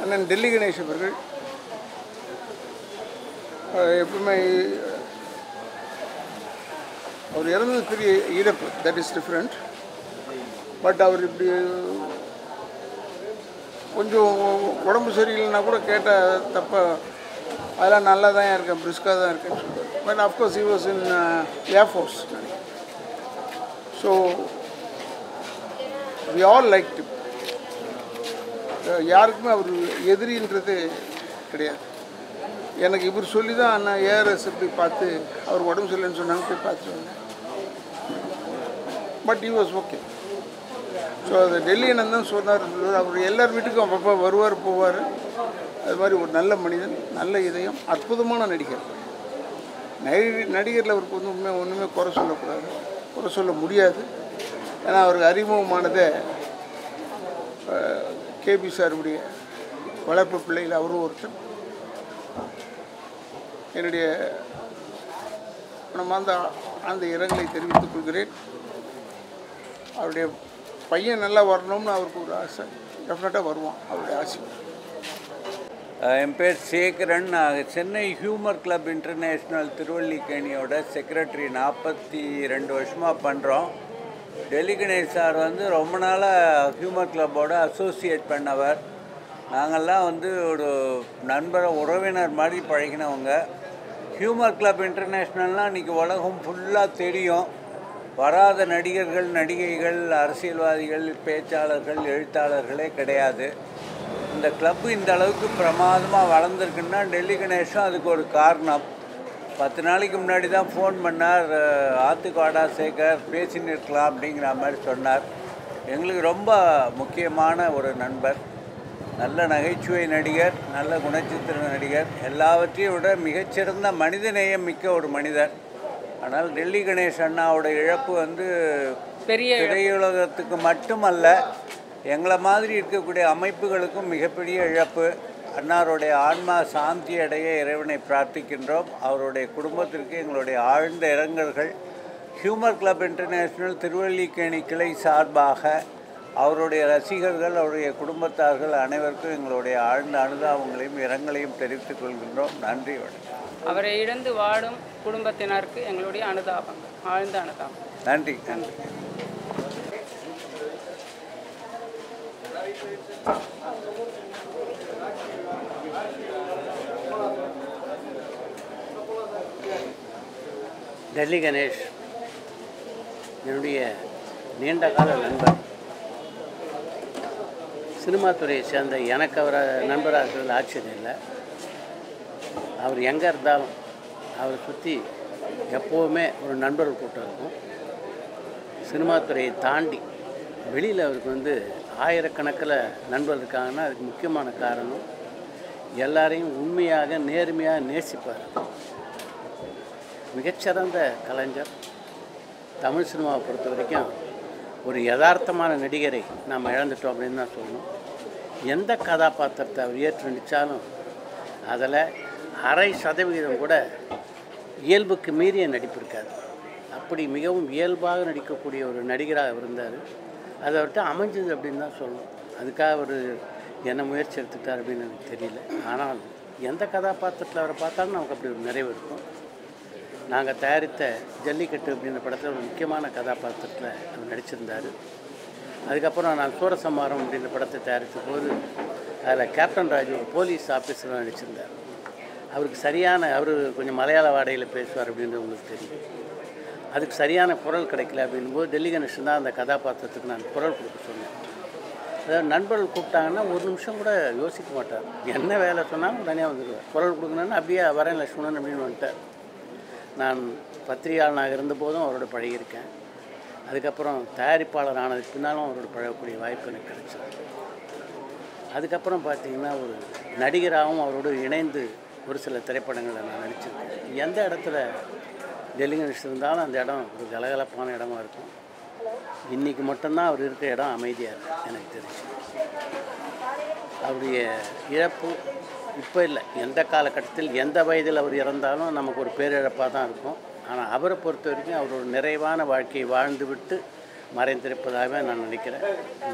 அண்ணன் டெல்லி கணேஷ் அவர்கள். எப்பவுமே அவர் இறந்தது பெரிய இழப்பு தட் இஸ் டிஃப்ரெண்ட் பட் அவர் இப்படி கொஞ்சம் உடம்பு சரியில்லைன்னா கூட கேட்டால் தப்பாக அதெல்லாம் நல்லா தான் இருக்கேன் பிரிஸ்காக தான் இருக்கேன்னு சொல்லுவார் but of course he was in air force so we all like யாருக்குமே அவர் எதிரின்றது கிடையாது. எனக்கு இவர் சொல்லி தான் அண்ணா ஏஆர்எஸ் போய் பார்த்து அவர் உடம்பு சரியில்லைன்னு சொன்னாங்க போய் பார்த்துட்டு வந்தேன். But he was okay so அது டெல்லி தான் சொன்னார். அவர் எல்லார் வீட்டுக்கும் அப்பப்போ வருவார் போவார். அது மாதிரி ஒரு நல்ல மனிதன் நல்ல இதயம் அற்புதமான நடிகர். நடி நடிகரில் அவருக்கு வந்து உண்மை ஒன்றுமே குறை சொல்லக்கூடாது. குறை சொல்ல முடியாது. ஏன்னா அவருக்கு அறிமுகமானதே கேபி சாருடைய வளர்ப்பு பிள்ளைகள் அவரும் ஒருத்தர். என்னுடைய மனமார்ந்த அந்த இரங்கலை தெரிவித்துக் கொள்கிறேன். அவருடைய பையன் நல்லா வரணும்னு அவருக்கு ஒரு ஆசை. டெஃபினட்டாக வருவான் அவருடைய ஆசை. என் பேர் சேகரன். நான் சென்னை ஹியூமர் கிளப் இன்டர்நேஷ்னல் திருவள்ளிக்கேணியோட செக்ரட்டரி நாற்பத்தி ரெண்டு வருஷமாக பண்ணுறோம் டெல்லி கணேஷ் சார் வந்து ரொம்ப நாளாக ஹியூமர் கிளப்போட அசோசியேட் பண்ணவர். நாங்கள்லாம் வந்து ஒரு நண்பர் உறவினர் மாதிரி பழகினவங்க. ஹியூமர் கிளப் இன்டர்நேஷ்னல்னால் இன்றைக்கி உலகம் ஃபுல்லாக தெரியும். வராத நடிகர்கள் நடிகைகள் அரசியல்வாதிகள் பேச்சாளர்கள் எழுத்தாளர்களே கிடையாது. இந்த கிளப்பு இந்த அளவுக்கு பிரமாதமாக வளர்ந்துருக்குன்னா டெல்லி கணேஷும் அதுக்கு ஒரு காரணம். பத்து நாளைக்கு முன்னாடி தான் ஃபோன் பண்ணார் ஆத்துக்காடா சேகர் பேசின்னு இருக்கலாம் அப்படிங்கிற மாதிரி சொன்னார். எங்களுக்கு ரொம்ப முக்கியமான ஒரு நண்பர் நல்ல நகைச்சுவை நடிகர் நல்ல குணச்சித்திர நடிகர் எல்லாவற்றையும் விட மிகச்சிறந்த மனிதநேயம் மிக்க ஒரு மனிதர். ஆனால் டெல்லி கணேஷ் அண்ணாவோட இழப்பு வந்து பெரிய திரையுலகத்துக்கு மட்டுமல்ல எங்களை மாதிரி இருக்கக்கூடிய அமைப்புகளுக்கும் மிகப்பெரிய இழப்பு. அன்னாருடைய ஆன்மா சாந்தி அடைய இறைவனை பிரார்த்திக்கின்றோம். அவருடைய குடும்பத்திற்கு எங்களுடைய ஆழ்ந்த இரங்கல்கள். ஹியூமர் கிளப் இன்டர்நேஷ்னல் திருவல்லிக்கேணி கிளை சார்பாக அவருடைய ரசிகர்கள் அவருடைய குடும்பத்தார்கள் அனைவருக்கும் எங்களுடைய ஆழ்ந்த அனுதாபங்களையும் இரங்கலையும் தெரிவித்துக் கொள்கின்றோம். நன்றி வணக்கம். அவரை இழந்து வாடும் குடும்பத்தினருக்கு எங்களுடைய அனுதாபங்கள் ஆழ்ந்த அனுதாபம் நன்றி. நன்றி. டெல்லி கணேஷ் என்னுடைய நீண்ட கால நண்பர். சினிமா துறையை சேர்ந்த எனக்கு அவரை நண்பராக இருக்கிறது ஆச்சரியம் இல்லை. அவர் எங்கே இருந்தாலும் அவரை சுற்றி எப்போவுமே ஒரு நண்பர்கள் கூட்டம் இருக்கும். சினிமா துறையை தாண்டி வெளியில் அவருக்கு வந்து ஆயிரக்கணக்கில் நண்பர்கள் இருக்காங்கன்னா அதுக்கு முக்கியமான காரணம் எல்லாரையும் உண்மையாக நேர்மையாக நேசிப்பார். மிகச்சிறந்த கலைஞர். தமிழ் சினிமாவை பொறுத்த வரைக்கும் ஒரு யதார்த்தமான நடிகரை நாம் இழந்துட்டோம் அப்படின்னு தான் சொல்லணும். எந்த கதாபாத்திரத்தை அவர் ஏற்று நடித்தாலும் அதில் அரை சதவிகிதம் கூட இயல்புக்கு மீறிய நடிப்பு இருக்காது. அப்படி மிகவும் இயல்பாக நடிக்கக்கூடிய ஒரு நடிகராக இருந்தார். அது அவர்கிட்ட அமைஞ்சது அப்படின்னு தான் சொல்லணும். அதுக்காக அவர் என்ன முயற்சி எடுத்துட்டார் அப்படின்னு எனக்கு தெரியல. ஆனால் எந்த கதாபாத்திரத்தில் அவரை பார்த்தாலும் நமக்கு அப்படி ஒரு நிறைவு இருக்கும். நாங்கள் தயாரித்த ஜல்லிக்கட்டு அப்படின்ற படத்தில் ஒரு முக்கியமான கதாபாத்திரத்தில் அவர் நடிச்சிருந்தார். அதுக்கப்புறம் நான் சூரசம்மாரம் அப்படின்ற படத்தை தயாரித்த போது அதில் கேப்டன் ராஜு ஒரு போலீஸ் ஆஃபீஸராக நடிச்சிருந்தார். அவருக்கு சரியான அவர் கொஞ்சம் மலையாள வாடையில் பேசுவார் அப்படின்றது உங்களுக்கு தெரியும். அதுக்கு சரியான குரல் கிடைக்கல அப்படின்போது டெல்லி கணேஷன் தான் அந்த கதாபாத்திரத்துக்கு நான் குரல் கொடுக்க சொன்னேன். அதாவது நண்பர்கள் கூப்பிட்டாங்கன்னா ஒரு நிமிஷம் கூட யோசிக்க மாட்டார். என்ன வேலை சொன்னாலும் உடனே வந்துடுவார் குரல் கொடுக்கணுன்னா அப்படியே வரேன் லட்சுமணன் அப்படின்னு வந்துட்டார். நான் பத்திரிகையாளனாக இருந்தபோதும் அவரோட பழகியிருக்கேன். அதுக்கப்புறம் தயாரிப்பாளர் ஆனதுக்கு பின்னாலும் அவரோட பழகக்கூடிய வாய்ப்பு எனக்கு கிடைச்சது. அதுக்கப்புறம் பார்த்தீங்கன்னா ஒரு நடிகராகவும் அவரோடு இணைந்து ஒரு சில திரைப்படங்களில் நான் நடிச்சிருக்கேன். எந்த இடத்துல டெல்லி இருந்தாலும் அந்த இடம் ஒரு கலகலப்பான இடமா இருக்கும். இன்றைக்கி மட்டும்தான் அவர் இருக்கிற இடம் அமைதியாக இருக்குது எனக்கு தெரிஞ்சு. அவருடைய இழப்பு இப்போ இல்லை. எந்த காலகட்டத்தில் எந்த வயதில் அவர் இறந்தாலும் நமக்கு ஒரு பேரிழப்பாக தான் இருக்கும். ஆனால் அவரை பொறுத்த வரைக்கும் அவர் ஒரு நிறைவான வாழ்க்கையை வாழ்ந்துவிட்டு மறைந்திருப்பதாகவே நான் நினைக்கிறேன்.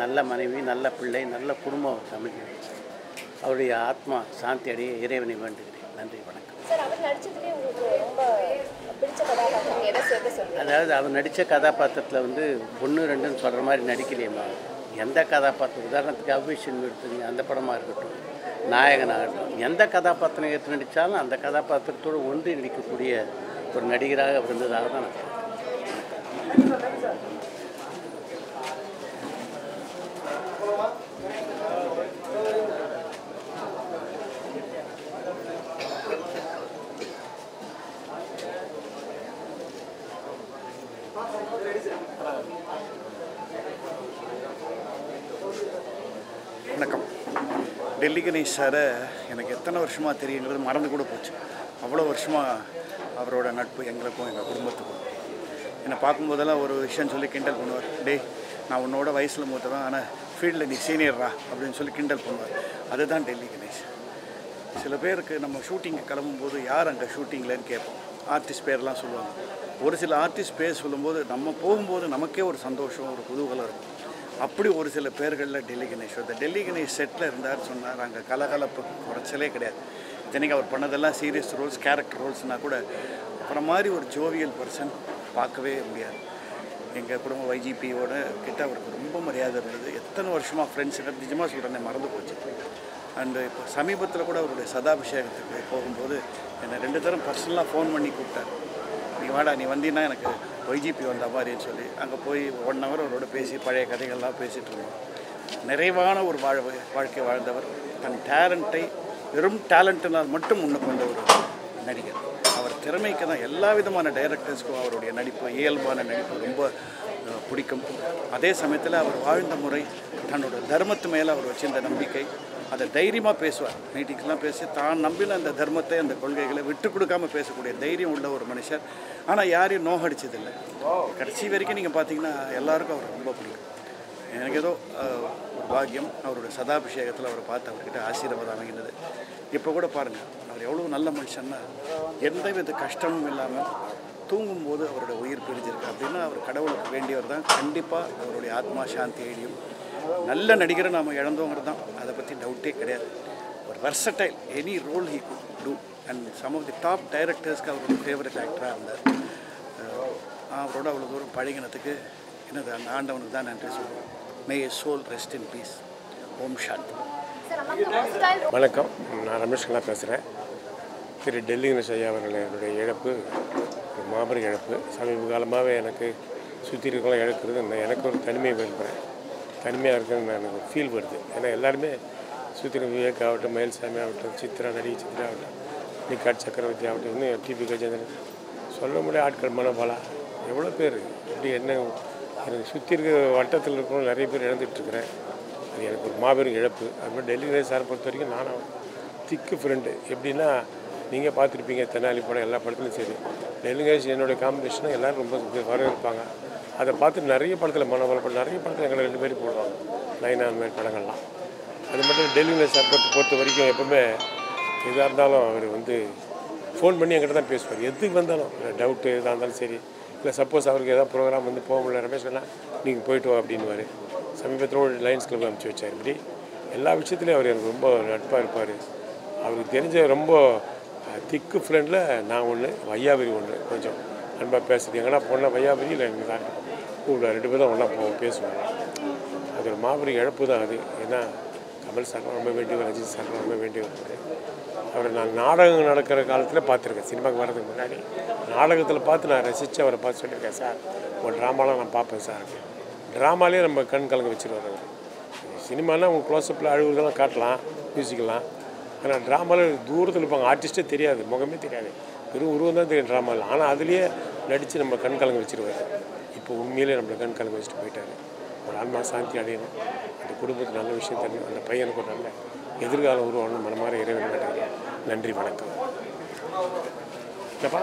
நல்ல மனைவி நல்ல பிள்ளை நல்ல குடும்பம் தமிழ் அவருடைய ஆத்மா சாந்தி அடைய இறைவனை வேண்டுகிறேன். நன்றி வணக்கம். அதாவது அவர் நடித்த கதாபாத்திரத்தில் வந்து ஒன்று ரெண்டுன்னு சொல்கிற மாதிரி நடிக்கலையேம்மா. எந்த கதாபாத்திரம்? உதாரணத்துக்கு அவ்விஷன் எடுத்துங்க அந்த படமாக இருக்கட்டும். நாயகனாகட்டும். எந்த கதாபாத்திரம் எடுத்து நடித்தாலும் அந்த கதாபாத்திரத்தோடு ஒன்றி நடிக்கக்கூடிய ஒரு நடிகராக இருந்ததாக தான் நான் வணக்கம். டெல்லி கணேஷ் சாரை எனக்கு எத்தனை வருஷமாக தெரியுங்கிறது மறந்து கூட போச்சு. அவ்வளோ வருஷமாக அவரோட நட்பு எங்களுக்கும் எங்கள் குடும்பத்துக்கும். என்னை பார்க்கும்போதெல்லாம் ஒரு விஷயம் சொல்லி கிண்டல் பண்ணுவார். டேய் நான் உன்னோட வயசில் மூத்தவன் ஆனால் ஃபீல்டில் நீ சீனியர்ரா அப்படின்னு சொல்லி கிண்டல் பண்ணுவார். அதுதான் டெல்லி கணேஷ் சில பேருக்கு நம்ம ஷூட்டிங்கு கிளம்பும்போது யார் அங்கே ஷூட்டிங்லன்னு கேட்போம். ஆர்டிஸ்ட் பேர்லாம் சொல்லுவாங்க. ஒரு சில ஆர்டிஸ்ட் பேர் சொல்லும்போது நம்ம போகும்போது நமக்கே ஒரு சந்தோஷம் ஒரு குதூகலம் இருக்கும். அப்படி ஒரு சில பேர்களில் டெல்லி கணேஷ் அந்த டெல்லி கணேஷ் செட்டில் இருந்தார் சொன்னார். அங்கே கலகலப்பு குறைச்சலே கிடையாது. இத்தனைக்கு அவர் பண்ணதெல்லாம் சீரியஸ் ரோல்ஸ் கேரக்டர் ரோல்ஸ்னால் கூட அப்புறம் மாதிரி ஒரு ஜோவியல் பர்சன் பார்க்கவே முடியாது. எங்கள் குடும்ப வைஜிபியோட கிட்ட அவருக்கு ரொம்ப மரியாதை இருந்தது. எத்தனை வருஷமாக ஃப்ரெண்ட்ஸுங்க நிஜமாக சொல்கிறேன் மறந்து போச்சு. அண்டு இப்போ சமீபத்தில் கூட அவருடைய சதாபிஷேகத்துக்கு போகும்போது என்னை ரெண்டு தரம் பர்சனலாக ஃபோன் பண்ணி கூப்பிட்டார். நீ வாடா நீ வந்தீங்கன்னா எனக்கு ஒய்ஜிபி வந்த மாதிரின்னு சொல்லி அங்கே போய் ஒன் ஹவர் அவரோட பேசி பழைய கதைகள்லாம் பேசிகிட்டு இருந்தோம். நிறைவான ஒரு வாழ் வாழ்க்கை வாழ்ந்தவர். தன் டேலண்ட்டை வெறும் டேலண்ட்டினால் மட்டும் முன்னுக்கு கொண்ட ஒரு நடிகர். அவர் திறமைக்கு தான் எல்லா விதமான டைரக்டர்ஸ்க்கும் அவருடைய நடிப்பு இயல்பான நடிப்பு ரொம்ப பிடிக்கும். அதே சமயத்தில் அவர் வாழ்ந்த முறை தன்னோட தர்மத்து மேலே அவர் வச்சிருந்த நம்பிக்கை அதை தைரியமாக பேசுவார். மீட்டிங்ஸ்லாம் பேசி தான் நம்பின அந்த தர்மத்தை அந்த கொள்கைகளை விட்டு கொடுக்காம பேசக்கூடிய தைரியம் உள்ள ஒரு மனுஷர். ஆனால் யாரையும் நோகடிச்சதில்லை. கடைசி வரைக்கும் நீங்கள் பார்த்தீங்கன்னா எல்லாருக்கும் அவர் ரொம்ப பிடிக்கும். எனக்கு ஏதோ ஒரு பாக்கியம் அவரோட சதாபிஷேகத்தில் அவரை பார்த்து அவர்கிட்ட ஆசீர்வாதம் அமைகின்றது. இப்போ கூட பாருங்கள் அவர் எவ்வளோ நல்ல மனுஷன்னா எந்த வித கஷ்டமும் இல்லாமல் தூங்கும்போது அவரோட உயிர் பிரிஞ்சிருக்கு. அப்படின்னா அவர் கடவுளுக்கு வேண்டியவர் தான். கண்டிப்பாக அவருடைய ஆத்மா சாந்தி ஐடியும் நல்ல நடிகரை நாம் இழந்தோங்கிறது தான். அதை பற்றி டவுட்டே கிடையாது. ஒரு versatile any role he could do and some of the top டைரக்டர்ஸ்க்கு அவரோட ஃபேவரட் ஆக்டராக இருந்தார். அவரோட அவ்வளோ தூரம் பழகினதுக்கு என்னது அந்த ஆண்டவனுக்கு தான் நன்றி சொல்லுவேன் may soul rest in peace ஓம் சாந்தி. வணக்கம். நான் ரமேஷ்குமார் பேசுகிறேன் திரு டெல்லி கணேஷ் ஐயா அவர்களுடைய இழப்பு ஒரு மாபெரும் இழப்பு. சமீப காலமாகவே எனக்கு சுற்றி இருக்கலாம் இழக்கிறது. நான் எனக்கு ஒரு தனிமை விரும்புகிறேன் தனிமையாக இருக்குன்னு எனக்கு ஃபீல் வருது. ஏன்னா எல்லாருமே சுற்றி விவேக் ஆகட்டும் மயில்சாமி ஆகட்டும் சித்ரா நடிகை சித்ரா ஆகட்டும் நிக்காட் சக்கரவர்த்தி ஆகட்டும் இன்னும் டிபி கஜேந்திரன். சொல்ல முடியாத ஆட்கள் மனபாலா எவ்வளோ பேர் இப்படி என்ன எனக்கு சுற்றி இருக்கிற வட்டத்தில் இருக்கிறவங்க நிறைய பேர் இழந்துட்டுருக்குறேன் அது எனக்கு ஒரு மாபெரும் இழப்பு. அது மாதிரி டெல்லி கணேஷ் சாரை பொறுத்த வரைக்கும் நானும் திக்கு ஃப்ரெண்டு எப்படின்னா நீங்கள் பார்த்துருப்பீங்க தென்னாலி படம் எல்லா படத்துலையும் சரி. டெல்லி கணேஷ் என்னுடைய காம்படிஷனாக எல்லோரும் ரொம்ப வரவேற்பாங்க அதை பார்த்து நிறைய படத்தில் மனோபல நிறைய படத்தில் எங்களை ரெண்டு பேரும் போடுவாங்க. நைன் அந்த மாதிரி படங்கள்லாம். அது மட்டும் டெல்லி கணேஷ் பொறுத்த வரைக்கும் எப்பவுமே எதாக இருந்தாலும் அவர் வந்து ஃபோன் பண்ணி என்கிட்ட தான் பேசுவார். எதுக்கு வந்தாலும்? டவுட்டு எதாக இருந்தாலும் சரி. இல்லை சப்போஸ் அவருக்கு ஏதாவது ப்ரோக்ராம் வந்து போக முடியல ரமேஷ் சொன்னால் நீங்கள் போயிட்டு வா அப்படின்வார் சமீபத்தில் ஒரு லைன்ஸ் கிளப் அனுப்பிச்சி வச்சார் இப்படி. எல்லா விஷயத்துலையும் அவர் எனக்கு ரொம்ப நட்பாக இருப்பார். அவருக்கு தெரிஞ்ச ரொம்ப திக்கு ஃப்ரெண்டில் நான் ஒன்று வையாபுரி ஒன்று கொஞ்சம் அன்பாக பேசுறது. எங்கன்னா போனால் வையாபுரி இல்லை எங்கள் கூப்பிடுவார். ரெண்டு பேரும் ஒன்றா போவோம் பேசுவாங்க அது ஒரு மாபெரும் இழப்பு தான் அது. ஏன்னா கமல் சார் ரொம்ப வேண்டியவர் அஜித் சார் ரொம்ப வேண்டியவர். அவரை நான் நாடகம் நடக்கிற காலத்தில் பார்த்துருக்கேன். சினிமாவுக்கு வர்றதுக்கு முன்னாடி. நாடகத்தில் பார்த்து நான் ரசித்து அவரை பார்த்து சொல்லியிருக்கேன் சார் உங்கள் ட்ராமாலாம் நான் பார்ப்பேன் சார். ட்ராமாலே நம்ம கண் கலங்க வச்சுருவார் அவர். சினிமானா உங்கள் க்ளோஸ்அப்பில் அழுகுறதெல்லாம் காட்டலாம் மியூசிக்கலாம் ஆனால் ட்ராமாவில் தூரத்தில் இருப்பாங்க. ஆர்டிஸ்ட்டே தெரியாது. முகமே தெரியாது. வெறும் உருவம் தான் தெரியும் ட்ராமாவில் ஆனால் அதுலேயே நடித்து நம்ம கண் கலங்க வச்சுருவார். இப்போ உண்மையிலே நம்மளை கண் கலங்க வச்சுட்டு போயிட்டாரு. ஒரு ஆன்மா சாந்தி அடையணும். அந்த குடும்பத்துக்கு நல்ல விஷயம் தரணும் அந்த பையனுக்கு ஒரு நல்ல எதிர்காலம் உருவாகணும் மனமாற இறைவன் நன்றி வணக்கம். என்னப்பா?